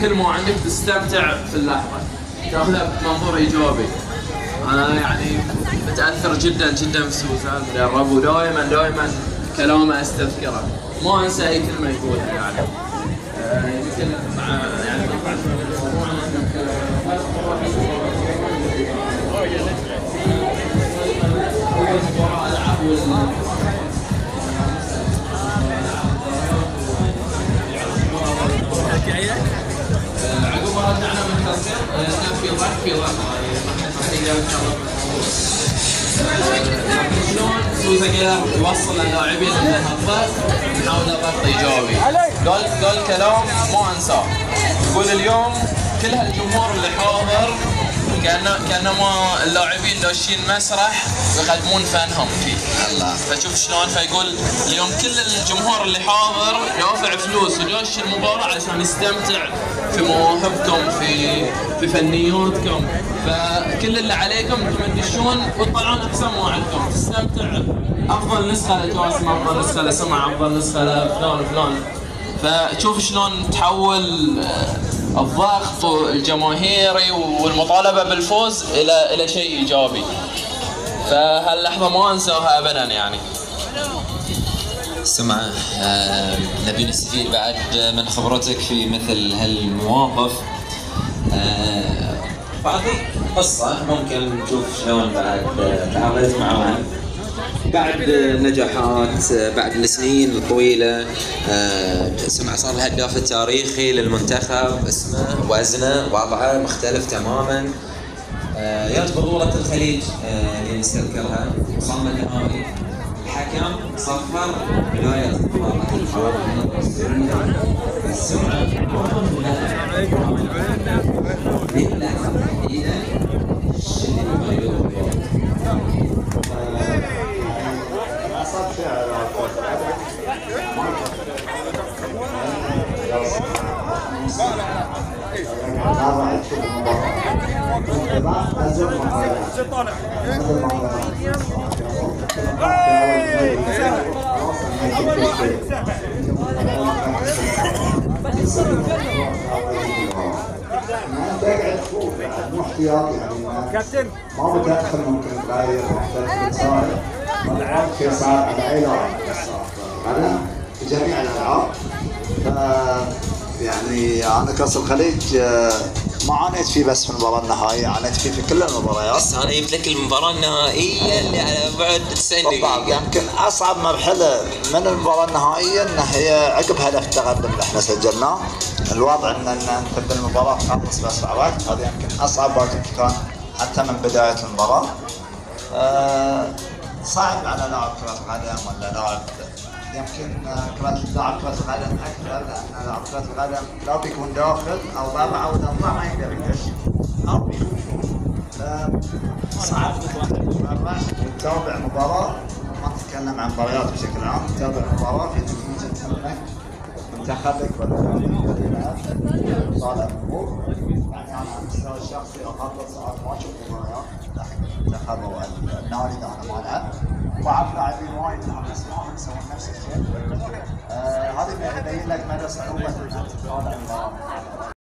كل ما عندك تستمتع في اللحظة. تاخذها بمنظور إيجابي. أنا يعني متأثر جدا جدا في سوزان مدرب ودائما دائما كلامه أستذكره. ما أنسى أي كلمة يقولها يعني. آه، يمكن مع يعني ألعب وال- عقب ما رجعنا من تصفيق كان في ضغط في ضغط شلون سوزا قدر يوصل للاعبين ان الضغط نحاول ضغط إيجابي. قال قال كلام ما انساه يقول اليوم كل هالجمهور اللي حاضر كأنه كأنما اللاعبين داشين مسرح ويقدمون فنهم فيه. الله. فشوف شلون فيقول اليوم كل الجمهور اللي حاضر دافع فلوس وداش المباراة علشان يستمتع في مواهبكم في في فنياتكم. فكل اللي عليكم انكم تدشون وتطلعون أحسن ما عندكم. تستمتع. أفضل نسخة لجاسم أفضل نسخة لسمع أفضل نسخة لفلان فلان. فشوف شلون تحول الضغط الجماهيري والمطالبة بالفوز إلى إلى شيء إيجابي. فهاللحظة ما أنساها ابدا يعني. سمعة آه، نبي نستفيد بعد من خبرتك في مثل هالمواقف. آه، بعطي قصة ممكن نشوف شلون بعد آه، تعاملت معها بعد نجاحات آه، بعد السنين الطويلة آه، سمع صار الهداف التاريخي للمنتخب اسمه وزنه وضعه مختلف تماما. آه، جات بطولة الخليج آه، اللي نستذكرها. وصلنا النهائي الحكم صفر بداية السعودية السمعة كابتن ما بدي ادخل ممكن تغير محتاج صاير العاب في صار على اي لاعب على في جميع الالعاب يعني أنا كاس الخليج آه، ما عانيت فيه بس في المباراة النهائية عانيت فيه في كل المباريات. بس أنا جبت لك المباراة النهائية اللي على بعد 90 بالضبط دقيقة يمكن أصعب مرحله من المباراة النهائية إن هي عقب هدف التقدم اللي إحنا سجلناه. الوضع ان إن أنت بالمباراه تخلص باسرع وقت هذا يمكن أصعب وقت كان حتى من بداية المباراة. آه، صعب على لاعب كرة قدم ولا لاعب يمكن كرة لاعب كرة القدم أكثر لأن لاعب كرة القدم لا بيكون داخل أو برا أو طلع ما يقدر يدش. أو بيكون فوق. صعب. وتتابع مباراة. ما تتكلم عن مباريات بشكل عام تتابع مباراة في نتيجة همك منتخبك ولا يلعب طالع يعني أنا على المستوى الشخصي أفضل ساعات ما أشوف مباريات لكن المنتخب أو النادي أنا ما ألعب. واعرف لاعبين وايد متحمس يسوون نفس الشيء. آه هذا يبين لك مدى انك تتابع مباراة